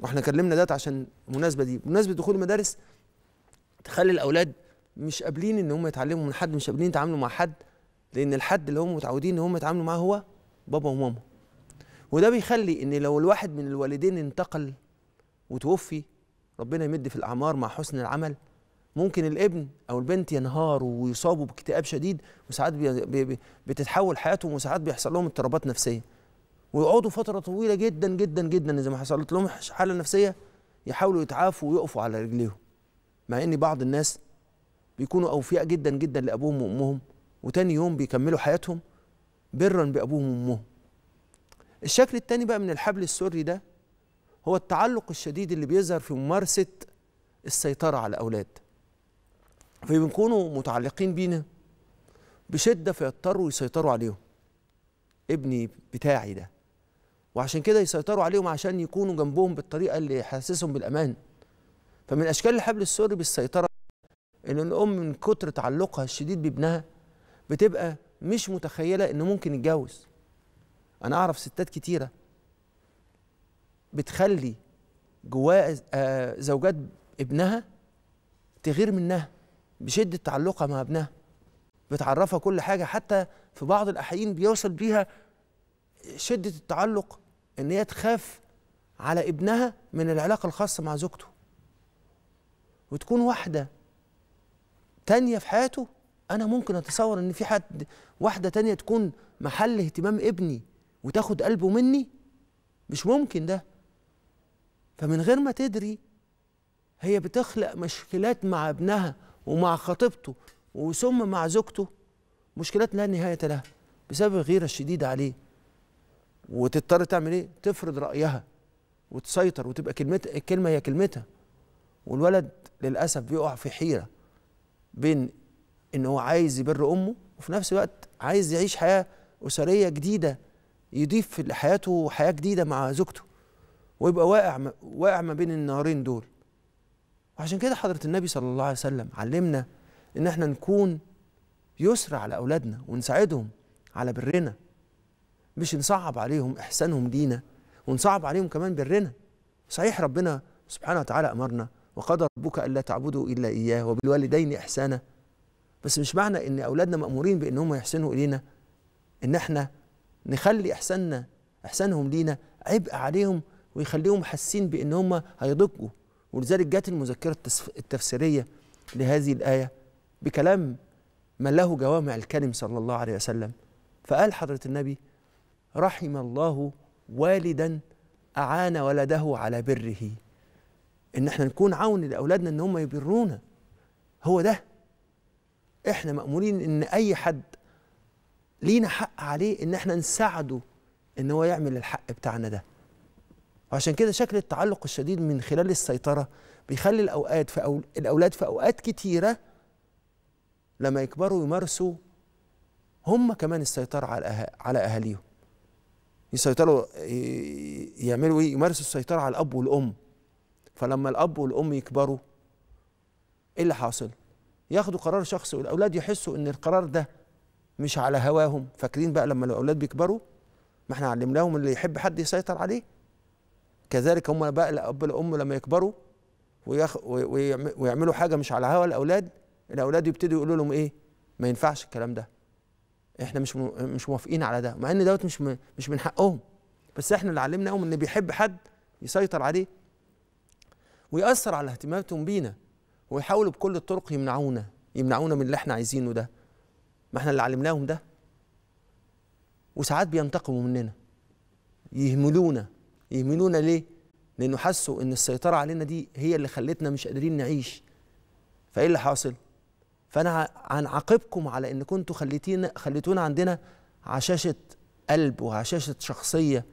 وإحنا كلمنا ده عشان المناسبه دي. بمناسبة دخول المدارس تخلي الأولاد مش قابلين إن هم يتعلموا من حد مش قابلين يتعاملوا مع حد لأن الحد اللي هم متعودين إن هم يتعاملوا معاه هو بابا وماما. وده بيخلي إن لو الواحد من الوالدين انتقل وتوفي ربنا يمد في الأعمار مع حسن العمل. ممكن الابن أو البنت ينهاروا ويصابوا باكتئاب شديد وساعات بتتحول حياتهم وساعات بيحصل لهم اضطرابات نفسية. ويقعدوا فترة طويلة جدا جدا جدا إذا ما حصلت لهم حالة نفسية يحاولوا يتعافوا ويقفوا على رجليهم. مع إن بعض الناس بيكونوا أوفياء جدا جدا لأبوهم وأمهم وتاني يوم بيكملوا حياتهم برا بأبوهم وأمهم. الشكل التاني بقى من الحبل السري ده هو التعلق الشديد اللي بيظهر في ممارسة السيطرة على الأولاد. فبيكونوا متعلقين بينا بشدة فيضطروا يسيطروا عليهم. ابني بتاعي ده وعشان كده يسيطروا عليهم عشان يكونوا جنبهم بالطريقة اللي يحسسهم بالأمان. فمن أشكال الحبل السري بالسيطرة إن الأم من كتر تعلقها الشديد بابنها بتبقى مش متخيلة إنه ممكن يتجوز. أنا أعرف ستات كتيرة بتخلي جواه آه زوجات ابنها تغير منها بشدة تعلقها مع ابنها بتعرفها كل حاجة حتى في بعض الأحيان بيوصل بيها شدة التعلق إن هي تخاف على ابنها من العلاقة الخاصة مع زوجته. وتكون واحدة تانية في حياته أنا ممكن أتصور إن في حد واحدة تانية تكون محل اهتمام ابني وتاخد قلبه مني؟ مش ممكن ده. فمن غير ما تدري هي بتخلق مشكلات مع ابنها ومع خطيبته وثم مع زوجته مشكلات لا نهاية لها بسبب الغيرة الشديدة عليه. وتضطر تعمل إيه؟ تفرض رأيها وتسيطر وتبقى كلمتها الكلمة هي كلمتها. والولد للأسف بيقع في حيرة بين إن هو عايز يبر أمه وفي نفس الوقت عايز يعيش حياة أسرية جديدة يضيف لحياته حياة جديدة مع زوجته ويبقى واقع واقع ما بين النارين دول. وعشان كده حضرة النبي صلى الله عليه وسلم علمنا إن إحنا نكون يسر على أولادنا ونساعدهم على برنا. مش نصعب عليهم إحسانهم لينا ونصعب عليهم كمان برنا. صحيح ربنا سبحانه وتعالى أمرنا وقضى ربك ألا تعبدوا إلا إياه وبالوالدين إحسانا. بس مش معنى إن أولادنا مأمورين بإن هم يحسنوا إلينا. إن إحنا نخلي إحساننا إحسانهم لينا عبء عليهم ويخليهم حاسين بإن هم هيضجوا. ولذلك جت المذكرة التفسيرية لهذه الآية بكلام من له جوامع الكلم صلى الله عليه وسلم. فقال حضرة النبي رحم الله والدا أعان ولده على بره. إن إحنا نكون عون لأولادنا إن هم يبرونا. هو ده. إحنا مأمورين إن أي حد لينا حق عليه إن إحنا نساعده إن هو يعمل الحق بتاعنا ده. وعشان كده شكل التعلق الشديد من خلال السيطرة بيخلي الأوقات في أول الأولاد في أوقات كتيرة لما يكبروا يمارسوا هم كمان السيطرة على أه... على أهاليهم. يسيطروا يعملوا إيه؟ يمارسوا السيطرة على الأب والأم. فلما الأب والأم يكبروا إيه اللي حاصل؟ ياخدوا قرار شخصي والأولاد يحسوا إن القرار ده مش على هواهم. فاكرين بقى لما الأولاد بيكبروا؟ ما إحنا علمناهم اللي يحب حد يسيطر عليه. كذلك هم بقى الأب والأم لما يكبروا ويخ... ويعملوا حاجة مش على هوا الأولاد الأولاد يبتدوا يقولوا لهم إيه؟ ما ينفعش الكلام ده. إحنا مش. مش موافقين على ده مع ان دوت مش. مش من حقهم بس إحنا اللي علمناهم إن بيحب حد يسيطر عليه ويأثر على اهتماماتهم بينا ويحاولوا بكل الطرق يمنعونا يمنعونا من اللي إحنا عايزينه ده ما إحنا اللي علمناهم ده وساعات بينتقموا مننا يهملونا يهملونا ليه؟ لأنه حسوا إن السيطرة علينا دي هي اللي خلتنا مش قادرين نعيش فإيه اللي حاصل؟ فأنا هنعاقبكم على إن كنتوا خليتينا خليتونا عندنا عشاشة قلب وهشاشه شخصية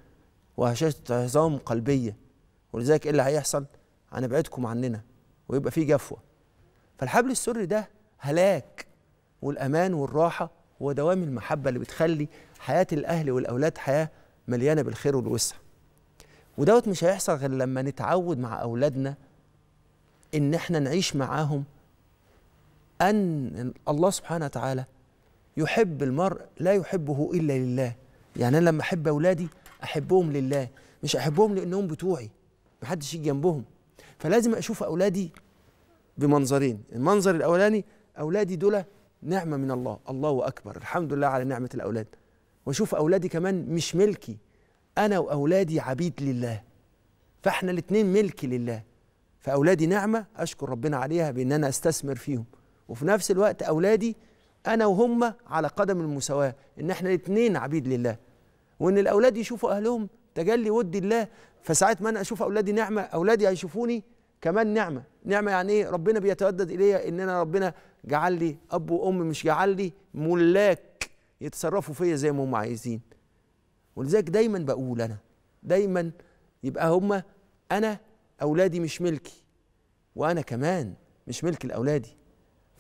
وهشاشه عظام قلبية. ولذلك إيه اللي هيحصل؟ هنبعدكم عننا ويبقى في جفوة. فالحبل السري ده هلاك والأمان والراحة ودوام المحبة اللي بتخلي حياة الأهل والأولاد حياة مليانة بالخير والوسع. ودوت مش هيحصل غير لما نتعود مع أولادنا إن إحنا نعيش معاهم أن الله سبحانه وتعالى يحب المرء لا يحبه إلا لله. يعني أنا لما أحب أولادي أحبهم لله مش أحبهم لأنهم بتوعي محدش يجي جنبهم. فلازم أشوف أولادي بمنظرين المنظر الأولاني أولادي دول نعمة من الله الله أكبر الحمد لله على نعمة الأولاد. وأشوف أولادي كمان مش ملكي أنا وأولادي عبيد لله فإحنا الاثنين ملك لله. فأولادي نعمة أشكر ربنا عليها بأن أنا أستثمر فيهم. وفي نفس الوقت أولادي أنا وهم على قدم المساواة إن إحنا الاثنين عبيد لله. وإن الأولاد يشوفوا أهلهم تجلي ود الله فساعات ما أنا أشوف أولادي نعمة أولادي هيشوفوني كمان نعمة. نعمة يعني إيه؟ ربنا بيتودد الي إن أنا ربنا جعل لي أب وأم مش جعل لي ملاك يتصرفوا فيا زي ما هم عايزين. ولذلك دايما بقول أنا دايما يبقى هما أنا أولادي مش ملكي وأنا كمان مش ملك لأولادي.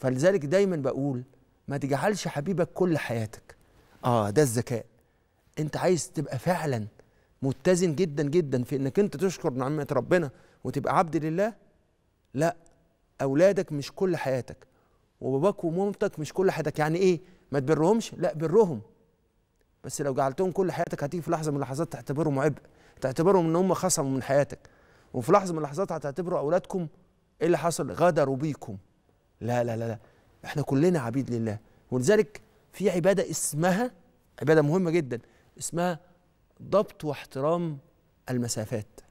فلذلك دايما بقول ما تجعلش حبيبك كل حياتك. آه ده الذكاء. أنت عايز تبقى فعلا متزن جدا جدا في إنك أنت تشكر نعمة ربنا وتبقى عبد لله؟ لا أولادك مش كل حياتك وباباك ومامتك مش كل حياتك. يعني إيه؟ ما تبرهمش؟ لا برهم. بس لو جعلتهم كل حياتك هتيجي في لحظة من اللحظات تعتبرهم عبء تعتبرهم إن هم خصموا من حياتك. وفي لحظة من اللحظات هتعتبروا أولادكم إيه اللي حصل؟ غدروا بيكم. لا لا لا لا. إحنا كلنا عبيد لله. ولذلك في عبادة اسمها عبادة مهمة جدا اسمها ضبط واحترام المسافات.